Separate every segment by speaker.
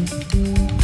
Speaker 1: Música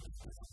Speaker 1: Thank you.